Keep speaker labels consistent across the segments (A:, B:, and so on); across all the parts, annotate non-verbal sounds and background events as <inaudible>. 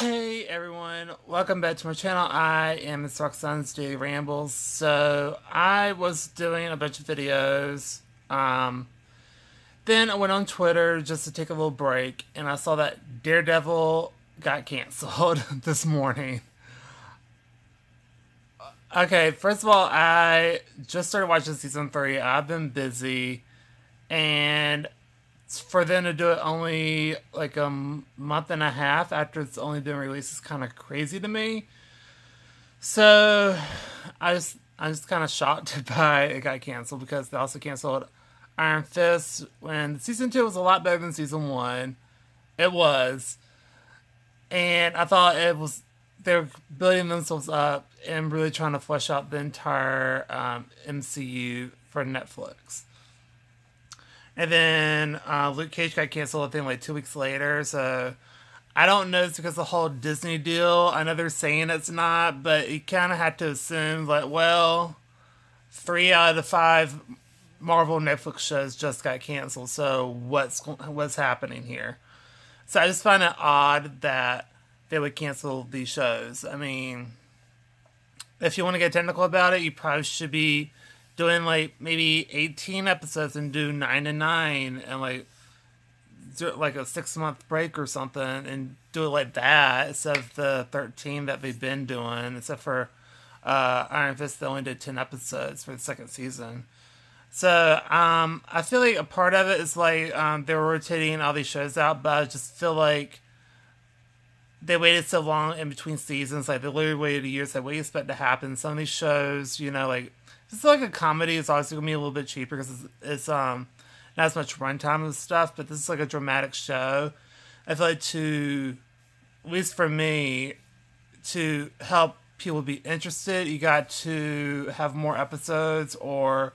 A: Hey everyone, welcome back to my channel. I am Miss Roxanne's Daily Rambles. So I was doing a bunch of videos. Um, then I went on Twitter just to take a little break, and I saw that Daredevil got canceled <laughs> this morning. Okay, first of all, I just started watching season three. I've been busy, and for them to do it only like a month and a half after it's only been released is kind of crazy to me. So I just I'm just kind of shocked <laughs> by it got canceled because they also canceled Iron Fist when season two was a lot better than season one. It was, and I thought it was they're building themselves up and really trying to flesh out the entire um, MCU for Netflix. And then uh, Luke Cage got canceled, I think, like two weeks later. So I don't know it's because the whole Disney deal. I know they're saying it's not, but you kind of have to assume, like, well, three out of the five Marvel Netflix shows just got canceled. So what's what's happening here? So I just find it odd that they would cancel these shows. I mean, if you want to get technical about it, you probably should be doing like maybe 18 episodes and do 9 to 9 and like do like a six month break or something and do it like that instead of the 13 that they've been doing. Except for uh, Iron Fist they only did 10 episodes for the second season. So um, I feel like a part of it is like um, they're rotating all these shows out but I just feel like they waited so long in between seasons. Like they literally waited a year so what do you expect to happen? Some of these shows you know like it's like a comedy. It's obviously gonna be a little bit cheaper because it's, it's um not as much runtime and stuff. But this is like a dramatic show. I feel like to, at least for me, to help people be interested, you got to have more episodes or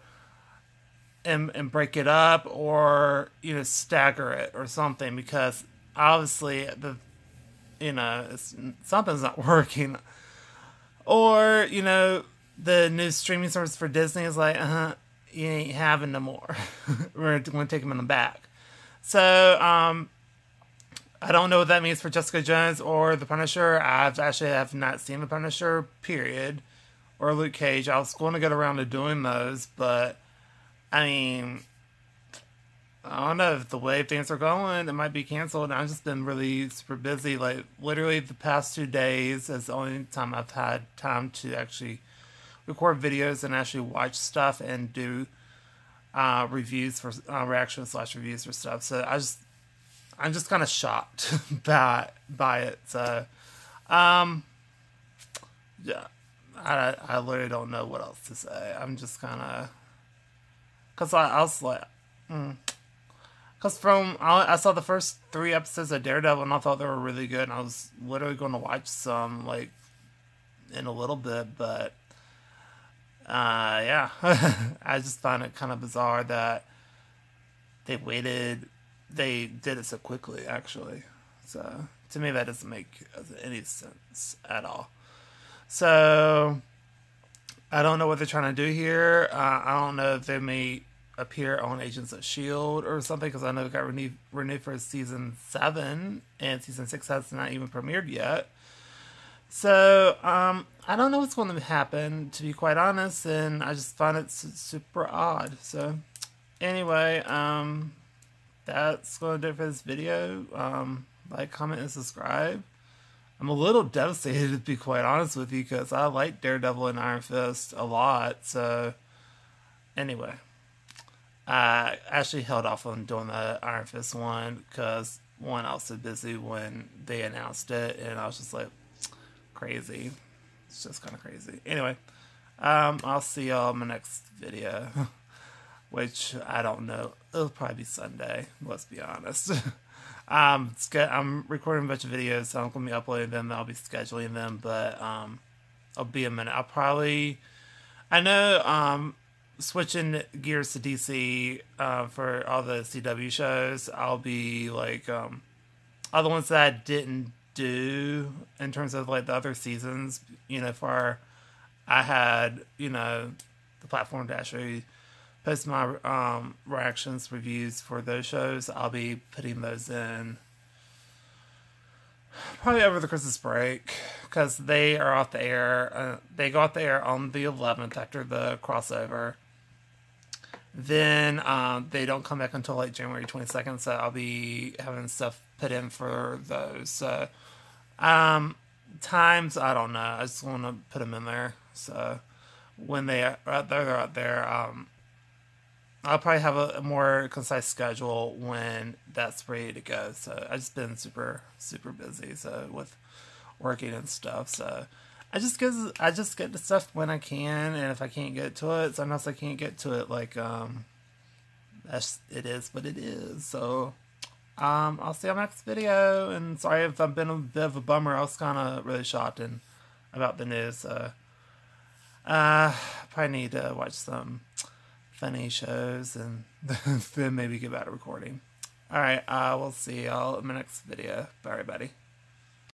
A: and and break it up or you know stagger it or something because obviously the you know something's not <laughs> working or you know the new streaming service for Disney is like, uh huh, you ain't having no more. <laughs> We're going to take them in the back. So, um, I don't know what that means for Jessica Jones or The Punisher. I've actually have not seen The Punisher, period, or Luke Cage. I was going to get around to doing those, but I mean, I don't know if the way things are going, it might be canceled. I've just been really super busy. Like literally, the past two days is the only time I've had time to actually record videos and actually watch stuff and do uh, reviews for uh, reactions slash reviews for stuff. So I just I'm just kind of shocked <laughs> by by it. So um yeah, I I literally don't know what else to say. I'm just kind of because I, I was like. Mm. Cause from I, I saw the first three episodes of Daredevil and I thought they were really good and I was literally going to watch some like in a little bit, but uh, yeah, <laughs> I just find it kind of bizarre that they waited, they did it so quickly, actually. So to me, that doesn't make any sense at all. So I don't know what they're trying to do here. Uh, I don't know if they may appear on Agents of Shield or something because I know it got renewed, renewed for season seven and season six has not even premiered yet. So, um, I don't know what's going to happen, to be quite honest, and I just find it super odd. So, anyway, um, that's going to do it for this video. Um, like, comment, and subscribe. I'm a little devastated, to be quite honest with you, because I like Daredevil and Iron Fist a lot. So, anyway, I actually held off on doing the Iron Fist one because one, I was so busy when they announced it, and I was just like, crazy. It's just kind of crazy. Anyway, um, I'll see y'all in my next video, <laughs> which I don't know. It'll probably be Sunday. Let's be honest. <laughs> um, I'm recording a bunch of videos, so I'm gonna be uploading them. I'll be scheduling them, but um, I'll be a minute. I'll probably. I know um, switching gears to DC uh, for all the CW shows. I'll be like um, all the ones that I didn't do in terms of like the other seasons. You know, for I had you know the platform to actually post my um, reactions reviews for those shows. I'll be putting those in Probably over the Christmas break because they are off the air. Uh, they go off the air on the 11th after the crossover. Then um, they don't come back until like January 22nd, so I'll be having stuff put in for those. So, um, times I don't know. I just want to put them in there. So when they are out there, they're out there. Um, I'll probably have a, a, more concise schedule when that's ready to go. So I've just been super super busy. So with working and stuff. So I just get I just get the stuff when I can, and if I can't get to it, sometimes I can't get to it. Like um, that's it is what it is. So um, I'll see you on next video. And sorry if I've been a bit of a bummer. I was kind of really shocked and about the news. So uh, probably need to watch some funny shows and <laughs> then maybe get back to recording. All right, uh, we'll see y'all in my next video. Bye, everybody.